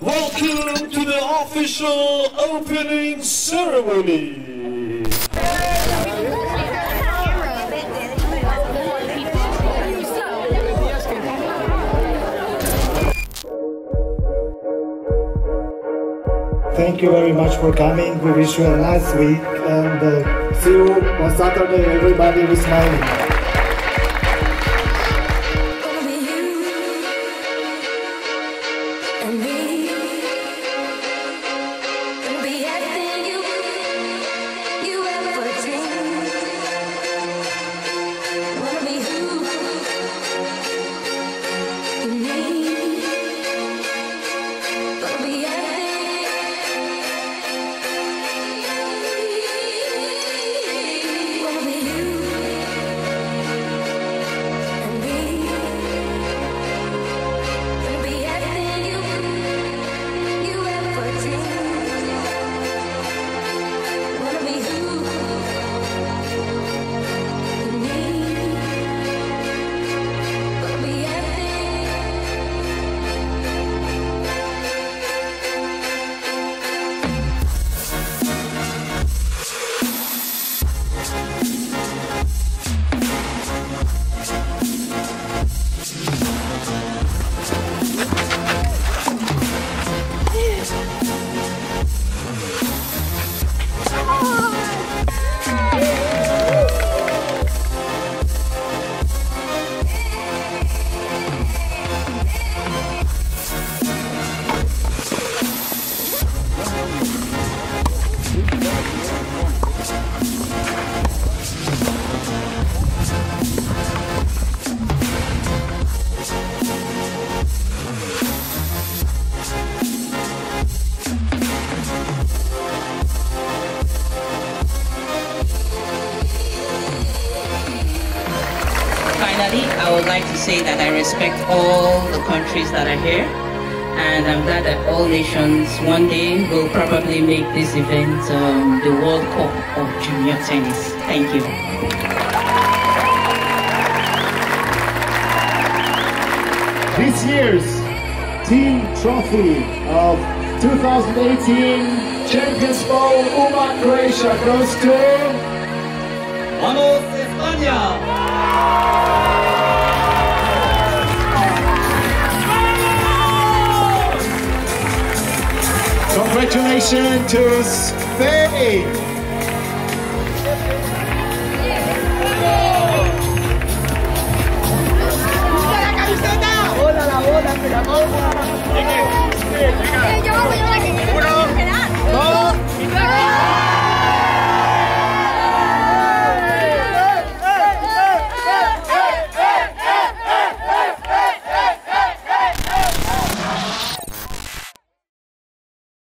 Welcome to the official opening ceremony. Thank you very much for coming. We wish you a nice week and uh, see you on Saturday. Everybody be smiling. Finally, I would like to say that I respect all the countries that are here, and I'm glad that all nations one day will probably make this event um, the World Cup of Junior Tennis. Thank you. This year's team trophy of 2018 Champions Bowl Umag Croatia goes to Vamos, España! Congratulations to Spain!